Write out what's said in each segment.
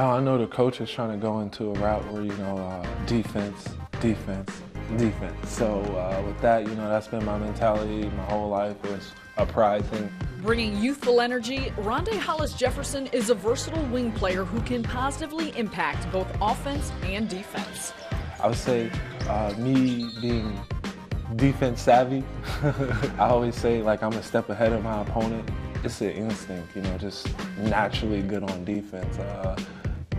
Uh, I know the coach is trying to go into a route where, you know, uh, defense, defense, defense. So uh, with that, you know, that's been my mentality my whole life. It's a pride thing. Bringing youthful energy, Rondae Hollis Jefferson is a versatile wing player who can positively impact both offense and defense. I would say uh, me being defense savvy, I always say like I'm a step ahead of my opponent. It's an instinct, you know, just naturally good on defense. Uh,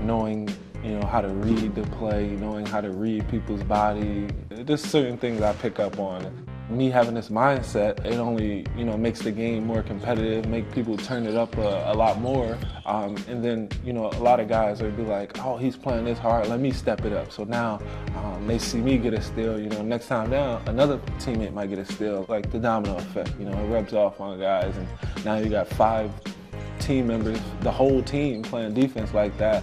knowing you know, how to read the play, knowing how to read people's body. There's certain things I pick up on. Me having this mindset, it only, you know, makes the game more competitive, make people turn it up a, a lot more. Um, and then, you know, a lot of guys would be like, oh, he's playing this hard, let me step it up. So now um, they see me get a steal, you know, next time down, another teammate might get a steal, like the domino effect, you know, it rubs off on guys. And now you got five team members, the whole team playing defense like that.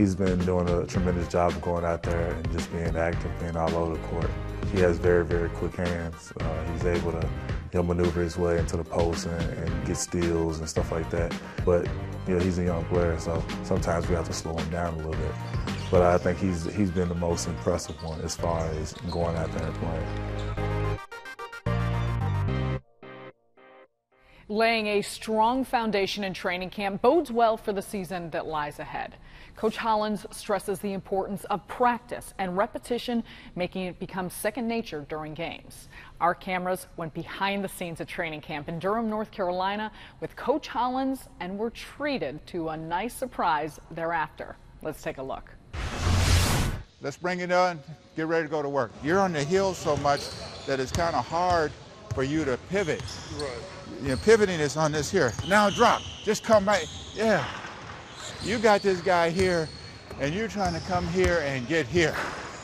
He's been doing a tremendous job of going out there and just being active, being all over the court. He has very, very quick hands. Uh, he's able to know, maneuver his way into the post and, and, get steals and stuff like that. But you know, he's a young player, so sometimes we have to slow him down a little bit. But I think he's he's been the most impressive one as far as going out there and playing. Laying a strong foundation in training camp bodes well for the season that lies ahead. Coach Hollins stresses the importance of practice and repetition, making it become second nature during games. Our cameras went behind the scenes at training camp in Durham, North Carolina with Coach Hollins and were treated to a nice surprise thereafter. Let's take a look. Let's bring it on, get ready to go to work. You're on the hill so much that it's kind of hard for you to pivot. Right. You know, pivoting is on this here. Now drop, just come right, yeah. You got this guy here, and you're trying to come here and get here.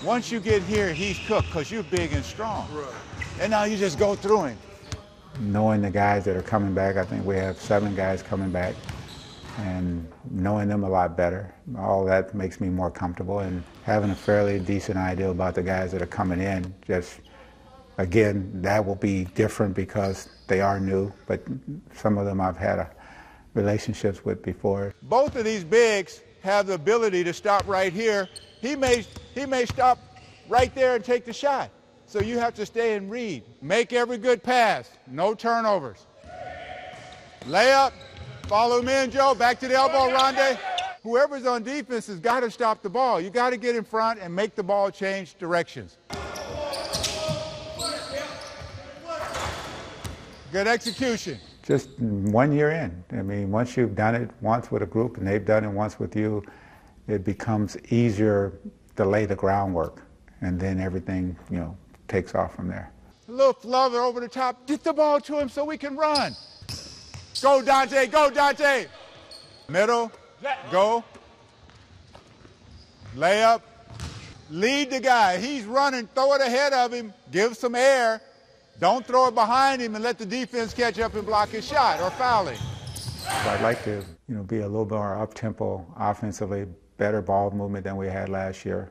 Once you get here, he's cooked because you're big and strong. Right. And now you just go through him. Knowing the guys that are coming back, I think we have seven guys coming back, and knowing them a lot better, all that makes me more comfortable. And having a fairly decent idea about the guys that are coming in, just again, that will be different because they are new, but some of them I've had a relationships with before. Both of these bigs have the ability to stop right here. He may, he may stop right there and take the shot. So you have to stay and read. Make every good pass. No turnovers. Layup. Follow me and Joe. Back to the elbow, Rondae. Whoever's on defense has got to stop the ball. You got to get in front and make the ball change directions. Good execution just one year in. I mean, once you've done it once with a group and they've done it once with you, it becomes easier to lay the groundwork, and then everything, you know, takes off from there. A little flover over the top. Get the ball to him so we can run. Go, Dante. Go, Dante. Middle. Go. Layup. Lead the guy. He's running. Throw it ahead of him. Give some air. Don't throw it behind him and let the defense catch up and block his shot or foul him. I'd like to, you know, be a little bit more up-tempo offensively, better ball movement than we had last year,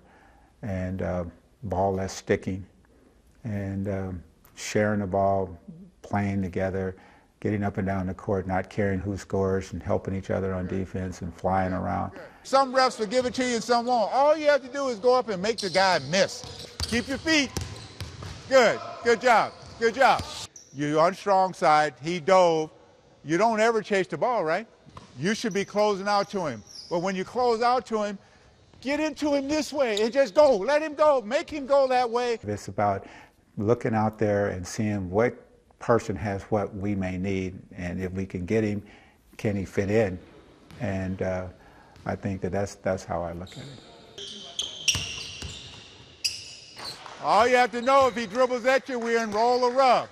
and uh, ball less sticking, and um, sharing the ball, playing together, getting up and down the court, not caring who scores, and helping each other on defense and flying around. Some refs will give it to you and some won't. All you have to do is go up and make the guy miss. Keep your feet. Good. Good job. Good job. You're on strong side. He dove. You don't ever chase the ball, right? You should be closing out to him. But when you close out to him, get into him this way and just go. Let him go. Make him go that way. It's about looking out there and seeing what person has what we may need. And if we can get him, can he fit in? And uh, I think that that's, that's how I look at it. All you have to know if he dribbles at you, we're in roll or rub.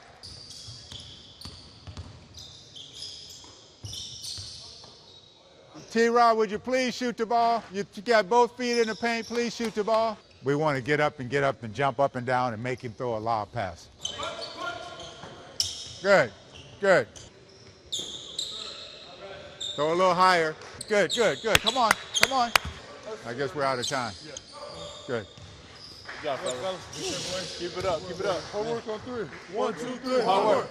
T-Rod, would you please shoot the ball? You got both feet in the paint, please shoot the ball. We want to get up and get up and jump up and down and make him throw a lob pass. Good, good. Throw a little higher. Good, good, good. Come on, come on. I guess we're out of time. Good job, fellas. Keep it up, keep it up. Hard work on three. One, two, three. Hard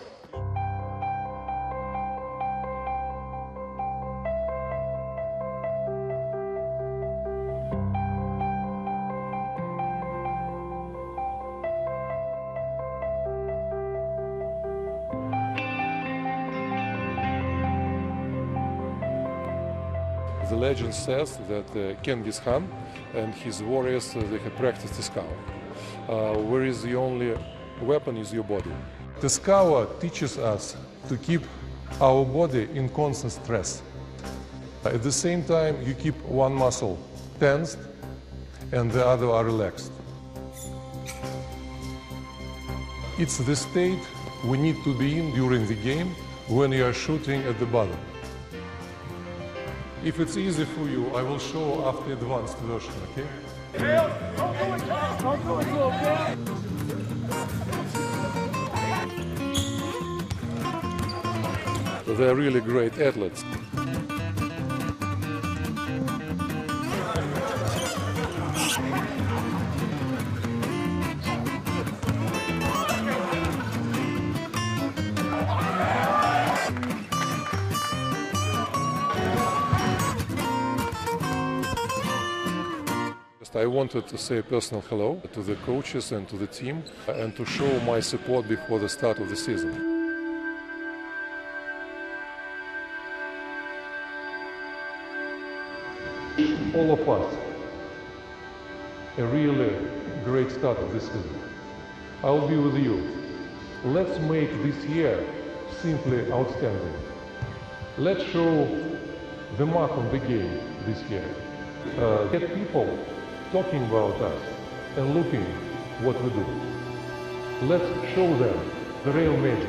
the legend says that uh, Genghis Khan and his warriors uh, they have practiced Teskava, uh, where is the only weapon is your body. The Teskava teaches us to keep our body in constant stress. At the same time, you keep one muscle tensed and the other are relaxed. It's the state we need to be in during the game when you are shooting at the bottom. If it's easy for you, I will show after advanced version, okay? They're really great athletes. Just I wanted to say a personal hello to the coaches and to the team and to show my support before the start of the season. All of us, a really great start of this season. I'll be with you. Let's make this year simply outstanding. Let's show the mark on the game this year. Uh, get people talking about us and looking what we do. Let's show them the real magic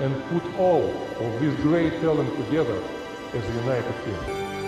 and put all of this great talent together as a united team.